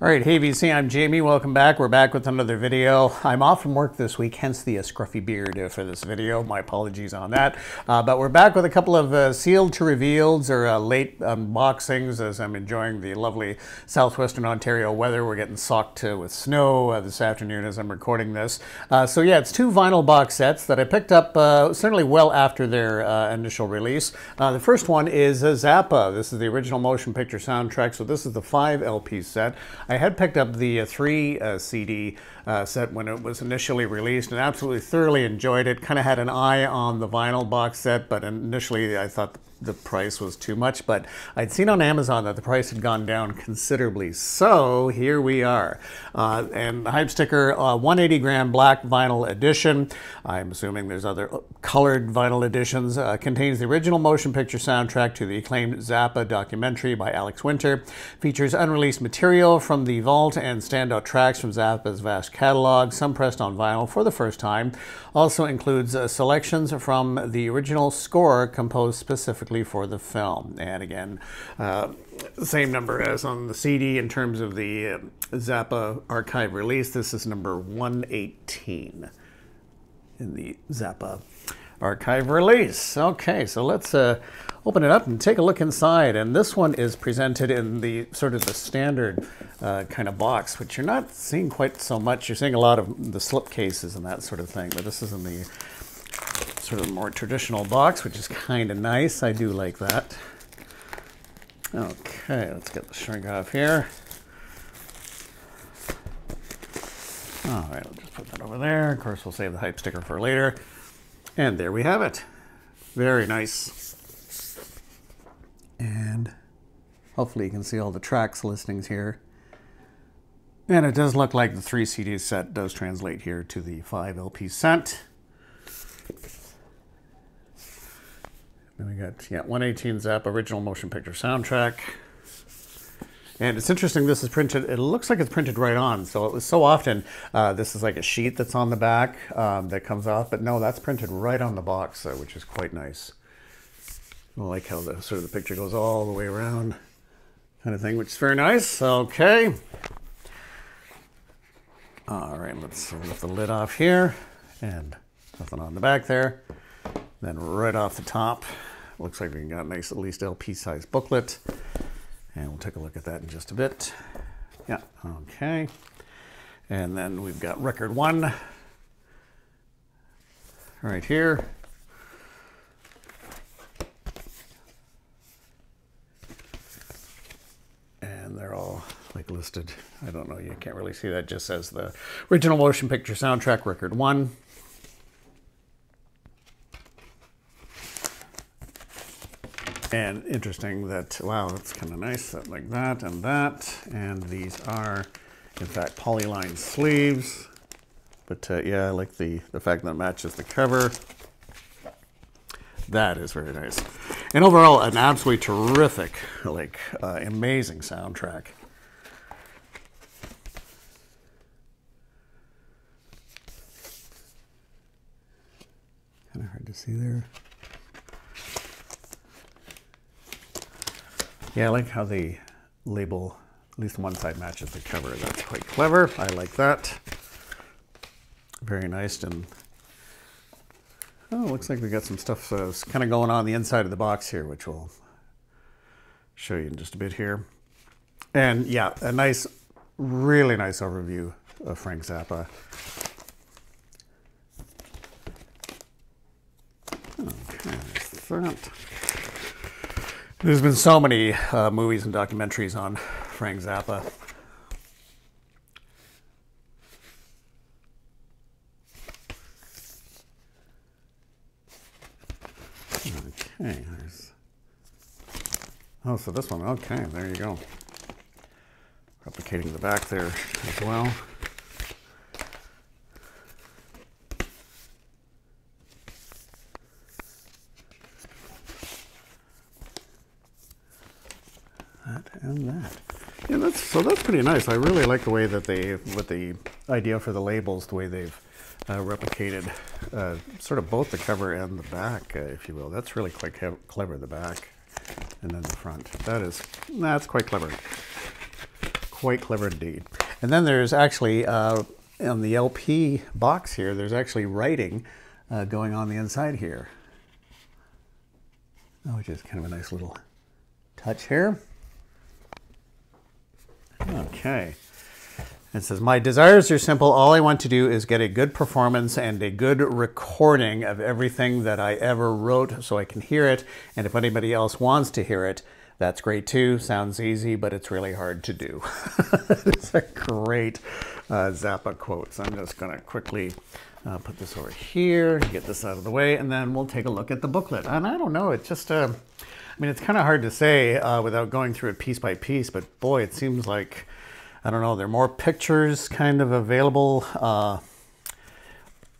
All right, hey VC, I'm Jamie. Welcome back. We're back with another video. I'm off from work this week, hence the uh, scruffy beard uh, for this video. My apologies on that. Uh, but we're back with a couple of uh, sealed to revealed or uh, late unboxings as I'm enjoying the lovely southwestern Ontario weather. We're getting socked uh, with snow this afternoon as I'm recording this. so yeah, it's two vinyl box sets that I picked up certainly well after their initial release. the first one is Zappa. This is the original motion picture soundtrack. So this is the five LP set. I had picked up the uh, three uh, CD uh, set when it was initially released and absolutely thoroughly enjoyed it. Kind of had an eye on the vinyl box set, but initially I thought the price was too much, but I'd seen on Amazon that the price had gone down considerably. So here we are. Uh, and the hype sticker, uh, 180 gram black vinyl edition. I'm assuming there's other colored vinyl editions. Uh, contains the original motion picture soundtrack to the acclaimed Zappa documentary by Alex Winter. Features unreleased material from the vault and standout tracks from Zappa's vast catalog, some pressed on vinyl for the first time. Also includes uh, selections from the original score composed specifically specifically for the film. And again, uh, same number as on the CD in terms of the uh, Zappa archive release. This is number 118 in the Zappa archive release. Okay, so let's uh, open it up and take a look inside. And this one is presented in the sort of the standard uh, kind of box, which you're not seeing quite so much. You're seeing a lot of the slip cases and that sort of thing, but this is in the sort of more traditional box, which is kind of nice. I do like that. Okay, let's get the shrink off here. All right, I'll just put that over there. Of course, we'll save the hype sticker for later. And there we have it. Very nice. And hopefully you can see all the tracks listings here. And it does look like the three CD set does translate here to the five LP set. Then we got, yeah, 118 Zappa original motion picture soundtrack. And it's interesting, this is printed, it looks like it's printed right on. So it was so often, uh, this is like a sheet that's on the back um, that comes off, but no, that's printed right on the box, uh, which is quite nice. I like how the sort of the picture goes all the way around kind of thing, which is very nice. Okay. All right, let's lift the lid off here and nothing on the back there. Then right off the top, looks like we got a nice, at least LP size booklet. And we'll take a look at that in just a bit. Yeah, okay. And then we've got record one right here. And they're all like listed. I don't know, you can't really see that. It just says the original motion picture soundtrack record one. And interesting that, wow, that's kind of nice, that, like that and that. And these are, in fact, polyline sleeves. But uh, yeah, I like the, the fact that it matches the cover. That is very nice. And overall, an absolutely terrific, like, uh, amazing soundtrack. Kind of hard to see there. Yeah, I like how the label, at least one side matches the cover. That's quite clever. I like that. Very nice. And oh, looks like we got some stuff uh, kind of going on the inside of the box here, which we'll show you in just a bit here. And yeah, a nice, really nice overview of Frank Zappa. Okay, that. There's been so many uh, movies and documentaries on Frank Zappa. Okay, there's. Oh, so this one. Okay, there you go. Replicating the back there as well. And that. Yeah, that's so that's pretty nice. I really like the way that they, with the idea for the labels, the way they've uh, replicated uh, sort of both the cover and the back, uh, if you will. That's really quite clever, the back and then the front. That is, that's quite clever. quite clever indeed. And then there's actually, uh, on the LP box here, there's actually writing uh, going on the inside here. Oh, which is kind of a nice little touch here. Okay. It says, My desires are simple. All I want to do is get a good performance and a good recording of everything that I ever wrote so I can hear it. And if anybody else wants to hear it, that's great too. Sounds easy, but it's really hard to do. it's a great uh, Zappa quote. So I'm just going to quickly uh, put this over here, get this out of the way, and then we'll take a look at the booklet. And I don't know, it's just, uh, I mean, it's kind of hard to say uh, without going through it piece by piece, but boy, it seems like I don't know. There are more pictures kind of available uh,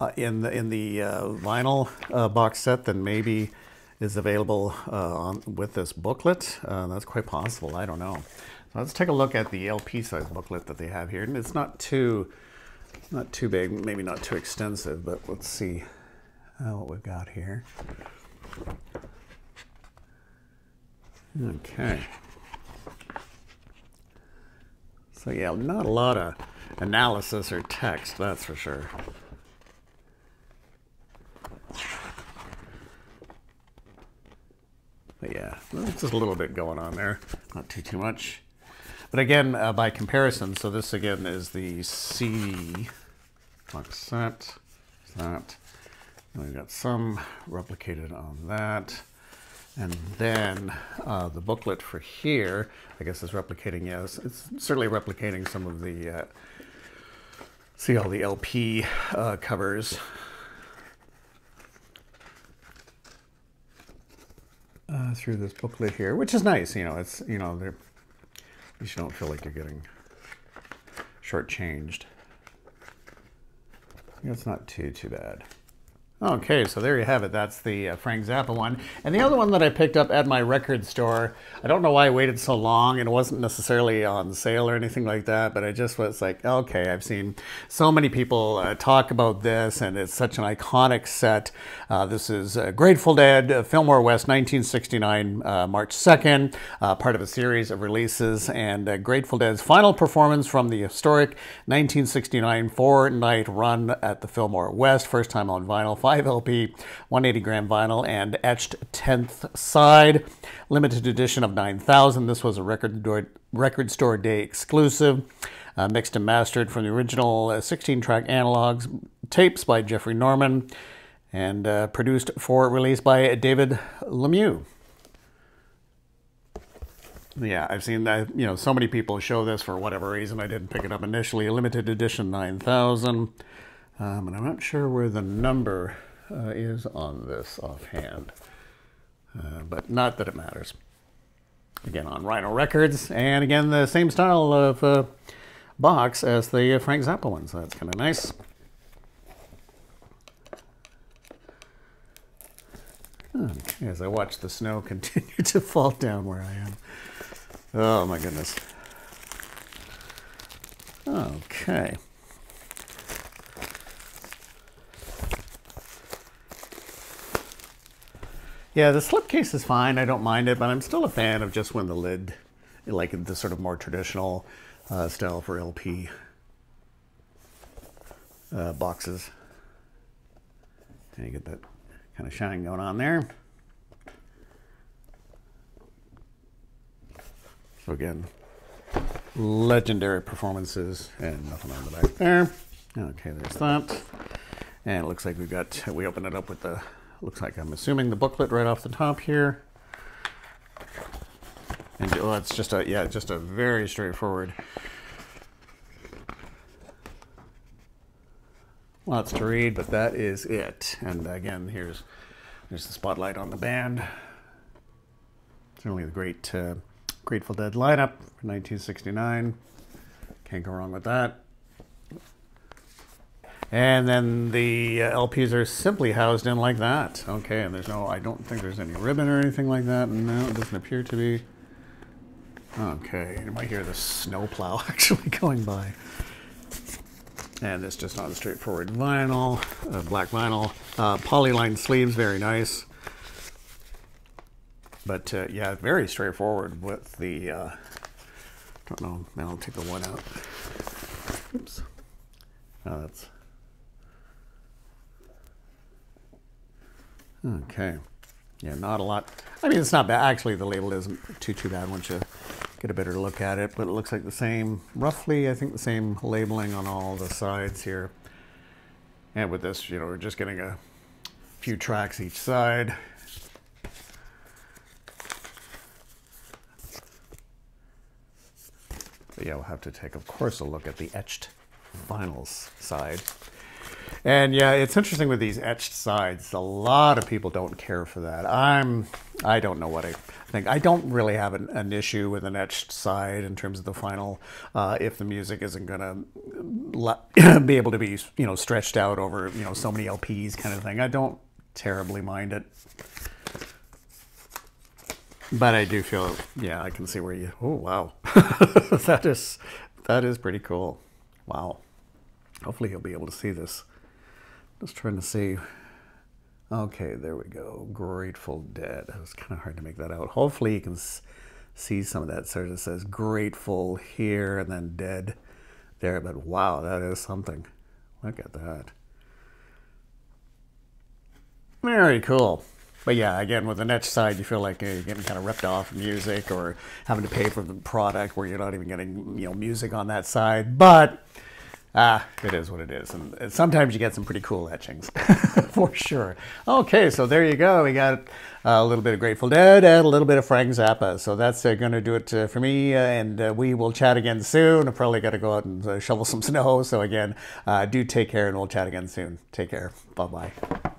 uh, in the in the uh, vinyl uh, box set than maybe is available uh, on, with this booklet. That's quite possible. I don't know. So let's take a look at the LP size booklet that they have here, and it's not too not too big, maybe not too extensive, but let's see what we've got here. Okay. So yeah, not a lot of analysis or text, that's for sure. But yeah, just a little bit going on there, not too too much. But again, uh, by comparison, so this again is the C set. That. And we've got some replicated on that. And then uh, the booklet for here, I guess is replicating, yes, it's certainly replicating some of the, uh, see all the LP uh, covers. Uh, through this booklet here, which is nice, you know, it's, you know, they're, you don't feel like you're getting shortchanged. It's not too, too bad. Okay, so there you have it. That's the uh, Frank Zappa one. And the other one that I picked up at my record store, I don't know why I waited so long and it wasn't necessarily on sale or anything like that, but I just was like, okay, I've seen so many people uh, talk about this and it's such an iconic set. Uh, this is uh, Grateful Dead, uh, Fillmore West, 1969, uh, March 2nd, part of a series of releases, and Grateful Dead's final performance from the historic 1969 four night run at the Fillmore West, first time on vinyl 5 LP, 180 gram vinyl, and etched 10th side. Limited edition of 9,000. This was a record, record store day exclusive. Uh, mixed and mastered from the original 16 uh, track analogs tapes by Jeffrey Norman and uh, produced for release by David Lemieux. Yeah, I've seen that. You know, so many people show this for whatever reason. I didn't pick it up initially. Limited edition 9000. Um, and I'm not sure where the number uh, is on this offhand, uh, but not that it matters. Again, on Rhino Records, and again, the same style of uh, box as the Frank Zappa one, so that's kind of nice. As I watch the snow continue to fall down where I am. Oh my goodness. Okay. Yeah, the slipcase is fine. I don't mind it, but I'm still a fan of just when the lid, like the sort of more traditional uh, style for LP uh, boxes. And you get that kind of shine going on there. So again, legendary performances and nothing on the back there. Okay, there's that. And it looks like we've got, we open it up with the looks like I'm assuming the booklet right off the top here. And oh, it's just a yeah, just a very straightforward. Lots to read, but that is it. And again, here's there's the spotlight on the band. Certainly the great uh, Grateful Dead lineup, 1969. Can't go wrong with that. And then the uh, LPs are simply housed in like that. Okay, and there's no, I don't think there's any ribbon or anything like that. No, it doesn't appear to be. Okay, you might hear the snowplow actually going by. And it's just on a straightforward vinyl, uh, black vinyl. Uh, polyline sleeves, very nice. But uh, yeah, very straightforward with the uh, Don't know. Now I'll take the one out. Oops. Oh, that's okay. Yeah, not a lot. I mean, it's not bad. Actually, the label isn't too too bad once you get a better look at it. But it looks like the same, roughly, I think the same labeling on all the sides here. And with this, you know, we're just getting a few tracks each side. But yeah, we'll have to take, of course, a look at the etched vinyls side. And yeah, it's interesting with these etched sides. A lot of people don't care for that. I'm, I don't know what I think. I don't really have an, an issue with an etched side in terms of the final, uh, if the music isn't gonna be able to be, you know, stretched out over, you know, so many LPs kind of thing. I don't terribly mind it. But I do feel, yeah, I can see where you, oh, wow. that is, that is pretty cool. Wow. Hopefully you'll be able to see this. Just trying to see. Okay, there we go. Grateful Dead. It was kind of hard to make that out. Hopefully you can see some of that. Sort of says grateful here and then dead there. But wow, that is something. Look at that. Very cool. But yeah, again, with the niche side, you feel like uh, you're getting kind of ripped off music or having to pay for the product where you're not even getting, you know, music on that side. But ah, it is what it is. And sometimes you get some pretty cool etchings, for sure. Okay, so there you go. We got a little bit of Grateful Dead and a little bit of Frank Zappa. So that's uh, going to do it uh, for me. Uh, and uh, we will chat again soon. I probably got to go out and uh, shovel some snow. So again, uh, do take care and we'll chat again soon. Take care. Bye-bye.